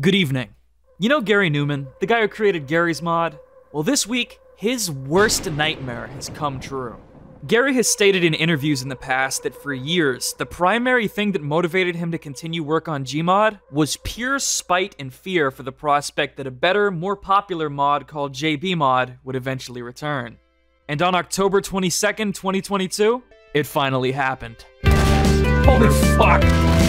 Good evening. You know Garry Newman, the guy who created Garry's Mod? Well, this week, his worst nightmare has come true. Garry has stated in interviews in the past that for years, the primary thing that motivated him to continue work on Gmod was pure spite and fear for the prospect that a better, more popular mod called JB Mod would eventually return. And on October 22nd, 2022, it finally happened. Holy fuck!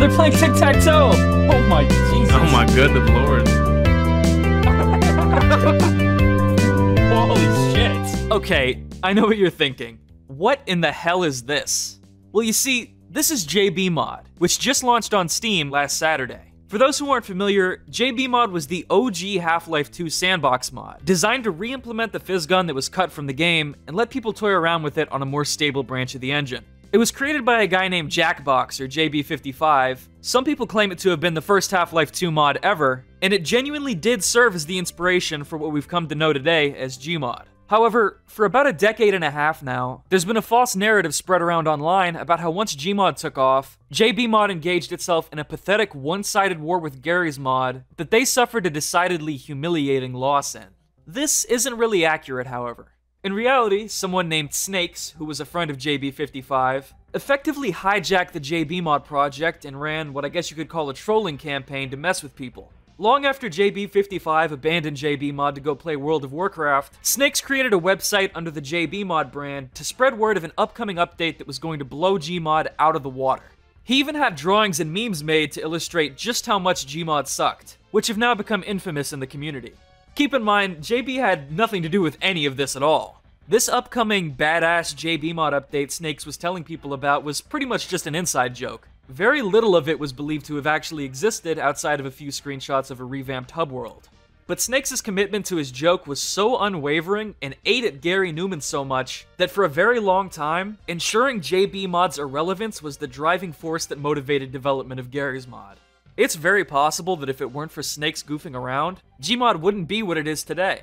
They're playing tic tac toe! Oh my Jesus! Oh my goodness lord. Holy shit! Okay, I know what you're thinking. What in the hell is this? Well, you see, this is JB Mod, which just launched on Steam last Saturday. For those who aren't familiar, JB Mod was the OG Half-Life 2 sandbox mod, designed to re-implement the physgun that was cut from the game and let people toy around with it on a more stable branch of the engine. It was created by a guy named Jackbox, or JB55. Some people claim it to have been the first Half-Life 2 mod ever, and it genuinely did serve as the inspiration for what we've come to know today as Gmod. However, for about a decade and a half now, there's been a false narrative spread around online about how once Gmod took off, JBMod engaged itself in a pathetic one-sided war with Garry's Mod that they suffered a decidedly humiliating loss in. This isn't really accurate, however. In reality, someone named Snakes, who was a friend of JB55, effectively hijacked the JB Mod project and ran what I guess you could call a trolling campaign to mess with people. Long after JB55 abandoned JB Mod to go play World of Warcraft, Snakes created a website under the JB Mod brand to spread word of an upcoming update that was going to blow Gmod out of the water. He even had drawings and memes made to illustrate just how much Gmod sucked, which have now become infamous in the community. Keep in mind, JB had nothing to do with any of this at all. This upcoming badass JB mod update Snakes was telling people about was pretty much just an inside joke. Very little of it was believed to have actually existed outside of a few screenshots of a revamped hub world. But Snakes' commitment to his joke was so unwavering and ate at Garry Newman so much that for a very long time, ensuring JB Mod's irrelevance was the driving force that motivated development of Garry's Mod. It's very possible that if it weren't for Snakes goofing around, Gmod wouldn't be what it is today.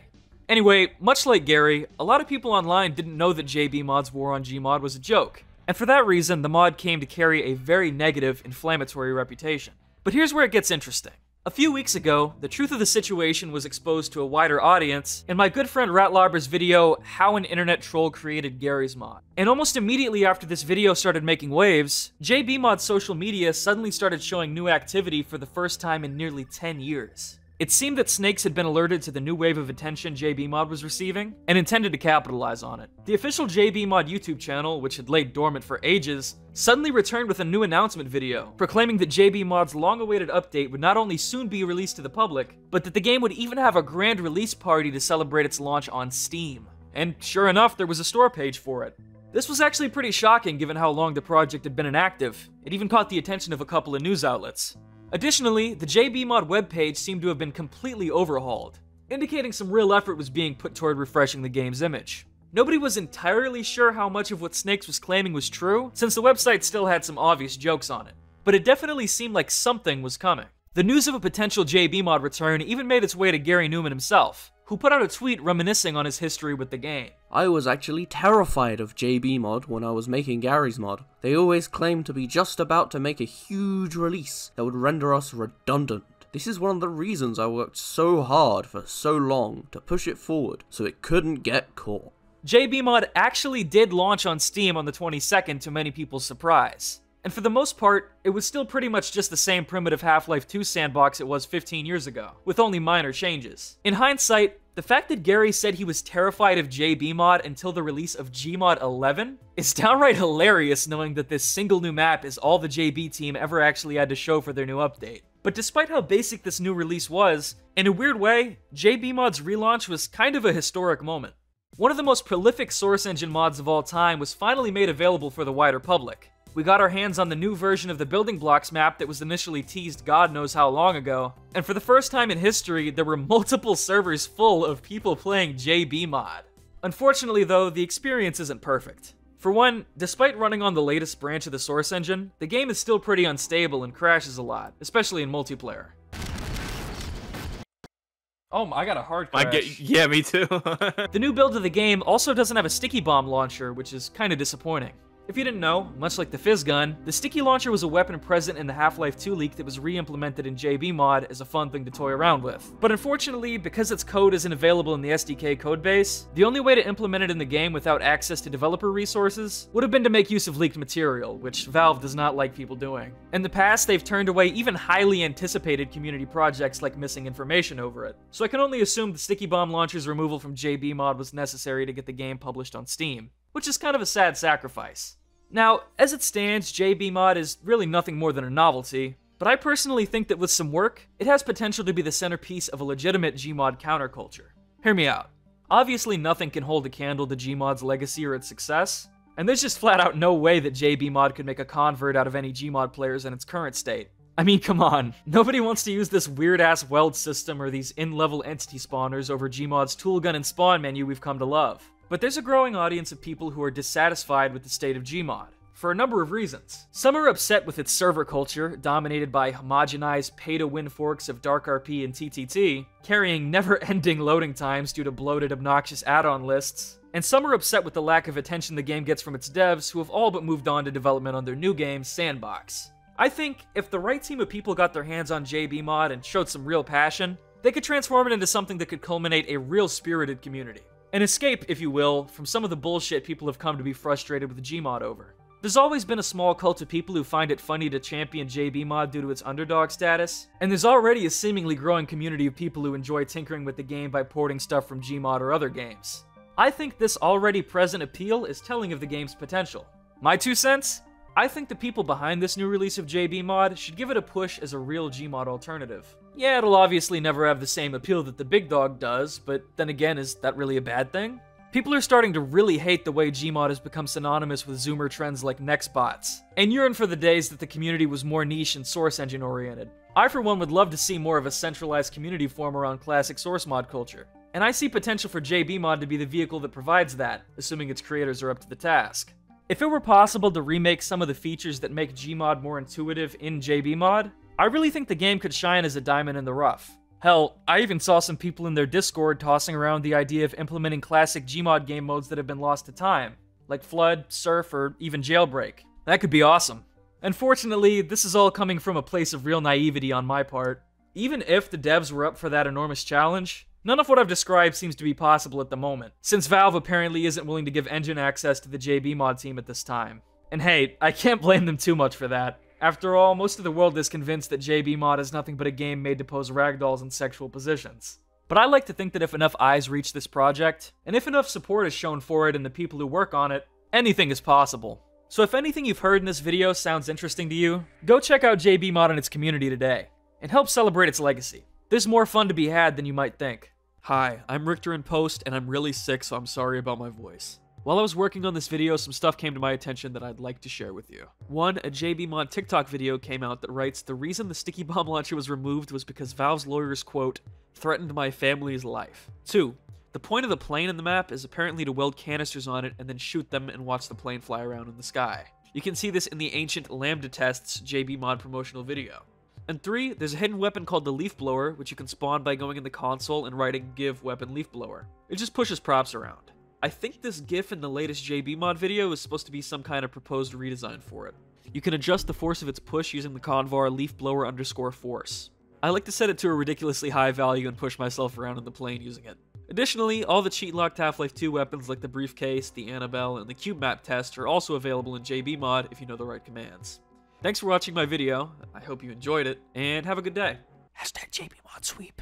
Anyway, much like Garry, a lot of people online didn't know that JB Mod's war on Gmod was a joke, and for that reason, the mod came to carry a very negative, inflammatory reputation. But here's where it gets interesting. A few weeks ago, the truth of the situation was exposed to a wider audience in my good friend Ratlobber's video, How an Internet Troll Created Garry's Mod. And almost immediately after this video started making waves, JB Mod's social media suddenly started showing new activity for the first time in nearly 10 years. It seemed that Snakes had been alerted to the new wave of attention JB Mod was receiving, and intended to capitalize on it. The official JB Mod YouTube channel, which had laid dormant for ages, suddenly returned with a new announcement video, proclaiming that JB Mod's long-awaited update would not only soon be released to the public, but that the game would even have a grand release party to celebrate its launch on Steam. And sure enough, there was a store page for it. This was actually pretty shocking given how long the project had been inactive. It even caught the attention of a couple of news outlets. Additionally, the JBMod webpage seemed to have been completely overhauled, indicating some real effort was being put toward refreshing the game's image. Nobody was entirely sure how much of what Snakes was claiming was true, since the website still had some obvious jokes on it, but it definitely seemed like something was coming. The news of a potential JB mod return even made its way to Garry Newman himself, who put out a tweet reminiscing on his history with the game. I was actually terrified of JB Mod when I was making Garry's Mod. They always claimed to be just about to make a huge release that would render us redundant. This is one of the reasons I worked so hard for so long to push it forward so it couldn't get caught. JB Mod actually did launch on Steam on the 22nd to many people's surprise. And for the most part, it was still pretty much just the same primitive Half-Life 2 sandbox it was 15 years ago, with only minor changes. In hindsight, the fact that Garry said he was terrified of JB Mod until the release of Gmod 11 is downright hilarious knowing that this single new map is all the JB team ever actually had to show for their new update. But despite how basic this new release was, in a weird way, JB Mod's relaunch was kind of a historic moment. One of the most prolific Source Engine mods of all time was finally made available for the wider public, we got our hands on the new version of the building blocks map that was initially teased god knows how long ago, and for the first time in history, there were multiple servers full of people playing JB mod. Unfortunately though, the experience isn't perfect. For one, despite running on the latest branch of the Source engine, the game is still pretty unstable and crashes a lot, especially in multiplayer. Oh, I got a hard crash. I get, yeah, me too. the new build of the game also doesn't have a sticky bomb launcher, which is kind of disappointing. If you didn't know, much like the physgun, the sticky launcher was a weapon present in the Half-Life 2 leak that was re-implemented in JB Mod as a fun thing to toy around with. But unfortunately, because its code isn't available in the SDK codebase, the only way to implement it in the game without access to developer resources would have been to make use of leaked material, which Valve does not like people doing. In the past, they've turned away even highly anticipated community projects like missing information over it. So I can only assume the Sticky Bomb launcher's removal from JB Mod was necessary to get the game published on Steam which is kind of a sad sacrifice. Now, as it stands, JB Mod is really nothing more than a novelty, but I personally think that with some work, it has potential to be the centerpiece of a legitimate Gmod counterculture. Hear me out. Obviously, nothing can hold a candle to Gmod's legacy or its success, and there's just flat out no way that JB Mod could make a convert out of any Gmod players in its current state. I mean, come on. Nobody wants to use this weird ass weld system or these in level entity spawners over Gmod's toolgun and spawn menu we've come to love. But there's a growing audience of people who are dissatisfied with the state of Gmod, for a number of reasons. Some are upset with its server culture, dominated by homogenized pay-to-win forks of Dark RP and TTT, carrying never-ending loading times due to bloated, obnoxious add-on lists, and some are upset with the lack of attention the game gets from its devs, who have all but moved on to development on their new game, s&box. I think if the right team of people got their hands on JBMod and showed some real passion, they could transform it into something that could culminate a real spirited community. An escape, if you will, from some of the bullshit people have come to be frustrated with Gmod over. There's always been a small cult of people who find it funny to champion JB Mod due to its underdog status, and there's already a seemingly growing community of people who enjoy tinkering with the game by porting stuff from Gmod or other games. I think this already present appeal is telling of the game's potential. My two cents? I think the people behind this new release of JB Mod should give it a push as a real Gmod alternative. Yeah, it'll obviously never have the same appeal that the big dog does, but then again, is that really a bad thing? People are starting to really hate the way Gmod has become synonymous with zoomer trends like Nextbots, and yearn for the days that the community was more niche and source engine oriented. I for one would love to see more of a centralized community form around classic source mod culture, and I see potential for JB Mod to be the vehicle that provides that, assuming its creators are up to the task. If it were possible to remake some of the features that make Gmod more intuitive in JB Mod, I really think the game could shine as a diamond in the rough. Hell, I even saw some people in their Discord tossing around the idea of implementing classic Gmod game modes that have been lost to time, like Flood, Surf, or even Jailbreak. That could be awesome. Unfortunately, this is all coming from a place of real naivety on my part. Even if the devs were up for that enormous challenge, None of what I've described seems to be possible at the moment, since Valve apparently isn't willing to give engine access to the JB mod team at this time. And hey, I can't blame them too much for that. After all, most of the world is convinced that JB mod is nothing but a game made to pose ragdolls in sexual positions. But I like to think that if enough eyes reach this project, and if enough support is shown for it and the people who work on it, anything is possible. So if anything you've heard in this video sounds interesting to you, go check out JB Mod and its community today, and help celebrate its legacy. There's more fun to be had than you might think. Hi, I'm Richter in Post, and I'm really sick, so I'm sorry about my voice. While I was working on this video, some stuff came to my attention that I'd like to share with you. One, a JBMod TikTok video came out that writes, the reason the sticky bomb launcher was removed was because Valve's lawyers, quote, threatened my family's life. Two, the point of the plane in the map is apparently to weld canisters on it and then shoot them and watch the plane fly around in the sky. You can see this in the ancient Lambda Tests JB Mod promotional video. And three, there's a hidden weapon called the Leaf Blower, which you can spawn by going in the console and writing give weapon leaf blower. It just pushes props around. I think this GIF in the latest JB mod video is supposed to be some kind of proposed redesign for it. You can adjust the force of its push using the convar leaf blower underscore force. I like to set it to a ridiculously high value and push myself around in the plane using it. Additionally, all the cheat locked Half-Life 2 weapons like the briefcase, the Annabelle, and the cube map test are also available in JB mod if you know the right commands. Thanks for watching my video. I hope you enjoyed it, and have a good day. Hashtag JB Mod Sweep.